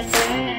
Amen.